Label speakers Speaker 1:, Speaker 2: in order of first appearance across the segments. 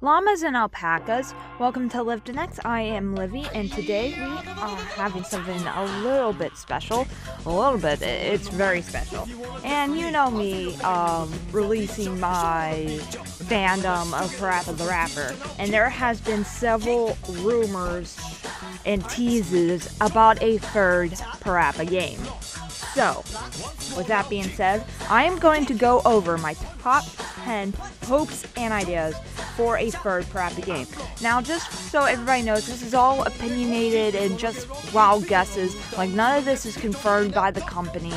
Speaker 1: Llamas and alpacas, welcome to Livdaneix. I am Livy, and today we are having something a little bit special. A little bit, it's very special. And you know me, um, releasing my fandom of Parappa the Rapper, and there has been several rumors and teases about a third Parappa game. So, with that being said, I am going to go over my top 10 hopes and ideas for a third Parappa game. Now, just so everybody knows, this is all opinionated and just wild guesses. Like, none of this is confirmed by the company.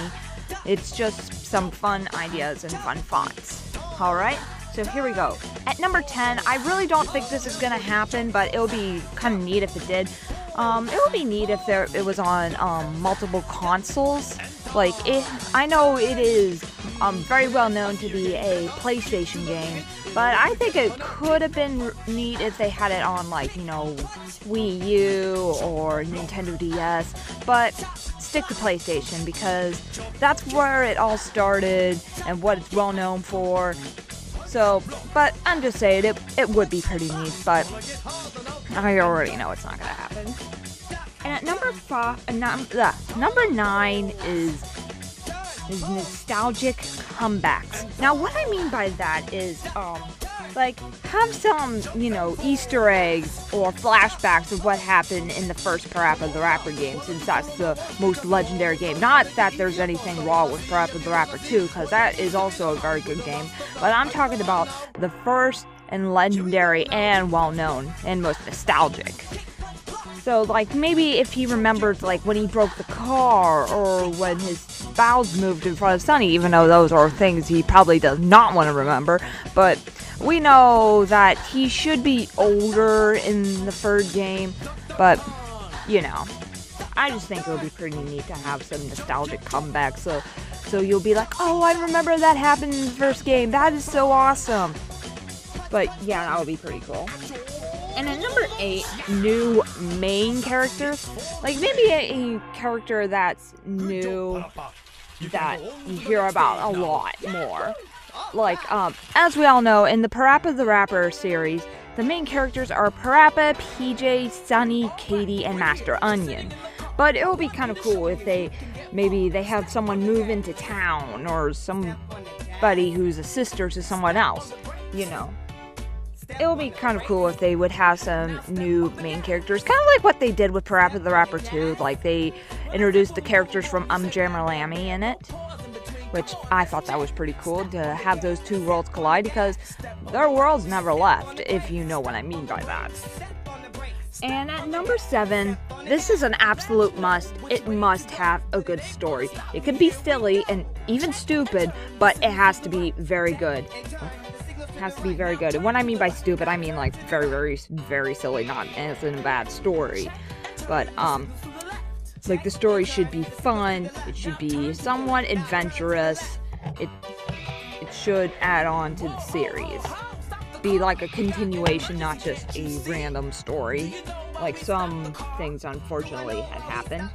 Speaker 1: It's just some fun ideas and fun thoughts. Alright? So here we go. At number 10, I really don't think this is gonna happen, but it would be kind of neat if it did. Um, it would be neat if there it was on um, multiple consoles. Like it, I know it is um, very well known to be a PlayStation game, but I think it could have been neat if they had it on like you know Wii U or Nintendo DS. But stick to PlayStation because that's where it all started and what it's well known for. So, but I'm just saying it it would be pretty neat, but I already know it's not gonna happen. And at number five, uh, num- uh, number nine is is nostalgic comebacks. Now, what I mean by that is, um, like have some, you know, Easter eggs or flashbacks of what happened in the first Parappa the Rapper game, since that's the most legendary game. Not that there's anything wrong with Parappa the Rapper 2, because that is also a very good game. But I'm talking about the first and legendary and well known and most nostalgic. So, like, maybe if he remembers, like, when he broke the car or when his bowels moved in front of Sunny, even though those are things he probably does not want to remember. But we know that he should be older in the third game, but, you know. I just think it would be pretty neat to have some nostalgic comeback. So, so you'll be like, oh, I remember that happened in the first game. That is so awesome. But yeah, that would be pretty cool. And at number eight, new main characters. Like maybe a, a character that's new that you hear about a lot more. Like, um, as we all know, in the Parappa the Rapper series, the main characters are Parappa, PJ, Sunny, Katy, and Master Onion. But it would be kind of cool if they maybe they have someone move into town or somebody who's a sister to someone else, you know it would be kind of cool if they would have some new main characters, kind of like what they did with Parappa the Rapper 2. Like they introduced the characters from Umjammer Lammy in it, which I thought that was pretty cool to have those two worlds collide because their worlds never left, if you know what I mean by that. And at number seven, this is an absolute must. It must have a good story. It can be silly and even stupid, but it has to be very good has to be very good. And what I mean by stupid, I mean like very, very, very silly, not as in a bad story. But, um, like the story should be fun, it should be somewhat adventurous, it, it should add on to the series. Be like a continuation, not just a random story, like some things unfortunately had happened.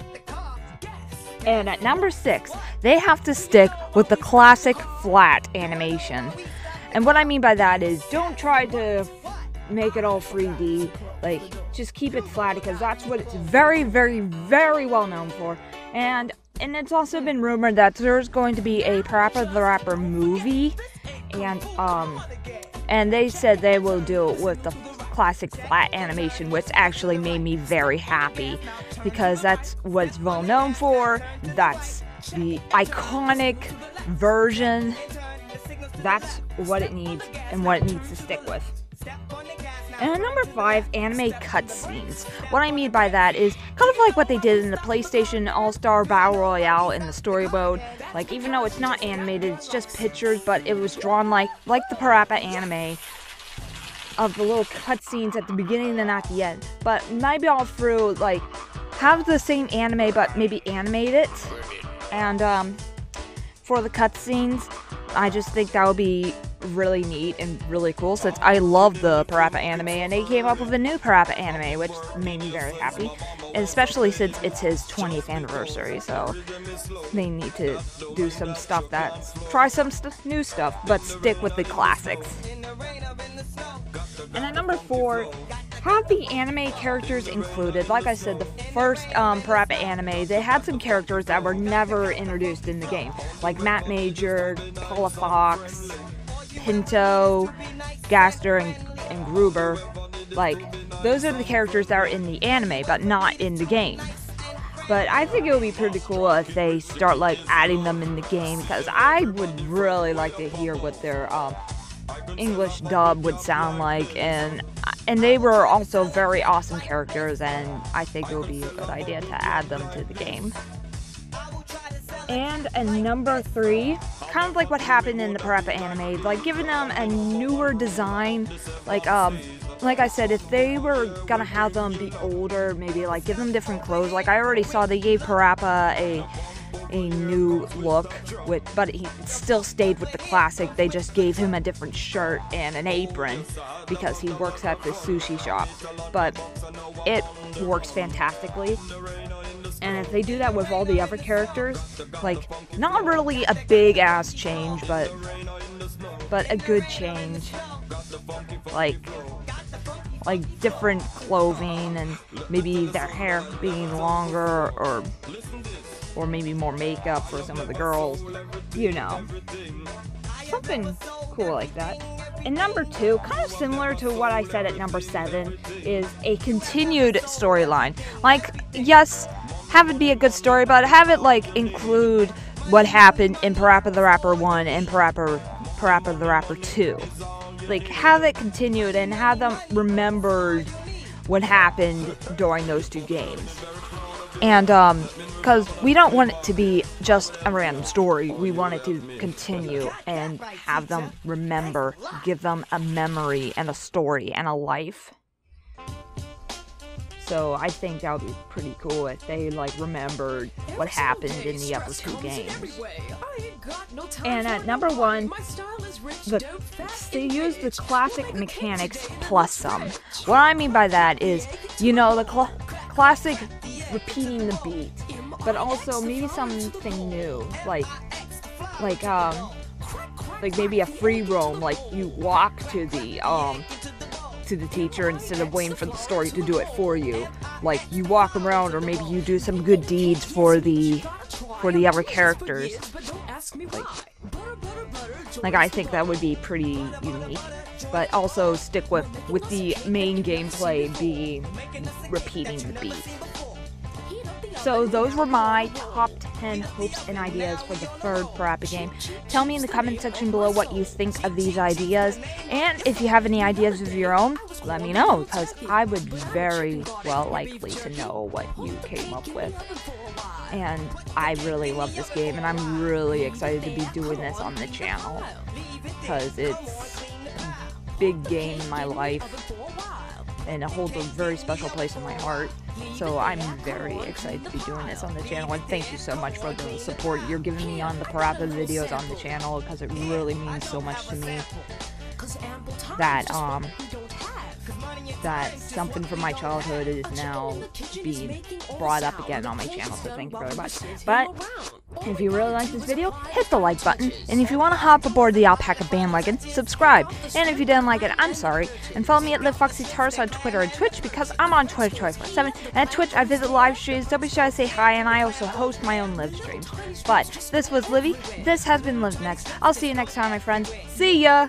Speaker 1: And at number six, they have to stick with the classic flat animation. And what I mean by that is don't try to make it all 3D. Like, just keep it flat because that's what it's very, very, very well known for. And and it's also been rumored that there's going to be a Parappa the Rapper movie, and um, and they said they will do it with the classic flat animation, which actually made me very happy because that's what it's well known for. That's the iconic version that's what it needs and what it needs to stick with. And number five, anime cutscenes. What I mean by that is kind of like what they did in the PlayStation All Star Battle Royale in the story mode. Like even though it's not animated, it's just pictures, but it was drawn like like the Parappa anime of the little cutscenes at the beginning and at the end. But maybe all through like have the same anime, but maybe animate it. And um, for the cutscenes, I just think that would be really neat and really cool. Since I love the Parappa anime and they came up with a new Parappa anime which made me very happy especially since it's his 20th anniversary so they need to do some stuff that try some st- new stuff but stick with the classics. And at number four, have the anime characters included. Like I said, the first um, Parappa anime, they had some characters that were never introduced in the game, like Matt Major, Paula Fox, Pinto, Gaster, and, and Groober. Like, those are the characters that are in the anime, but not in the game. But I think it would be pretty cool if they start like adding them in the game because I would really like to hear what their um, English dub would sound like, and and they were also very awesome characters, and I think it would be a good idea to add them to the game. And a number three, kind of like what happened in the Parappa anime, like giving them a newer design, like um, like I said, if they were gonna have them be older, maybe like give them different clothes. Like I already saw they gave Parappa a a new look with but he still stayed with the classic. They just gave him a different shirt and an apron because he works at the sushi shop. But it works fantastically. And if they do that with all the other characters like not really a big ass change but but a good change. Like like different clothing and maybe their hair being longer or or maybe more makeup for some of the girls, you know. Something cool like that. And number two, kind of similar to what I said at number seven, is a continued storyline. Like, yes, have it be a good story, but have it like include what happened in Parappa the Rapper 1 and Parappa, Parappa the Rapper 2. Like, have it continued and have them remembered what happened during those two games. And, um, because we don't want it to be just a random story. We want it to continue and have them remember, give them a memory and a story and a life. So I think that would be pretty cool if they like remembered what happened in the other two games. And at number one, the, they use the classic mechanics plus some. What I mean by that is, you know, the cl classic repeating the beat but also maybe something new, like like um like maybe a free roam, like you walk to the um to the teacher instead of waiting for the story to do it for you. Like you walk around, or maybe you do some good deeds for the for the other characters. Like, like I think that would be pretty unique, but also stick with with the main gameplay being repeating the beat. So those were my top 10 hopes and ideas for the third Parappa game. Tell me in the comment section below what you think of these ideas, and if you have any ideas of your own, let me know, because I would very well likely to know what you came up with. And I really love this game, and I'm really excited to be doing this on the channel, because it's a big game in my life and it holds a very special place in my heart. So I'm very excited to be doing this on the channel, and thank you so much for the support you're giving me on the Parappa videos on the channel, because it really means so much to me that, um, that something from my childhood is now being brought up again on my channel, so thank you very much. But if you really like this video, hit the like button, and if you want to hop aboard the Alpaca bandwagon, subscribe. And if you didn't like it, I'm sorry. And follow me at LivFoxyTardis on Twitter and Twitch because I'm on Twitter twice by 7. And at Twitch, I visit live streams, shy to say hi, and I also host my own live streams. But this was Livy, this has been Livdaneix. I'll see you next time, my friends. See ya!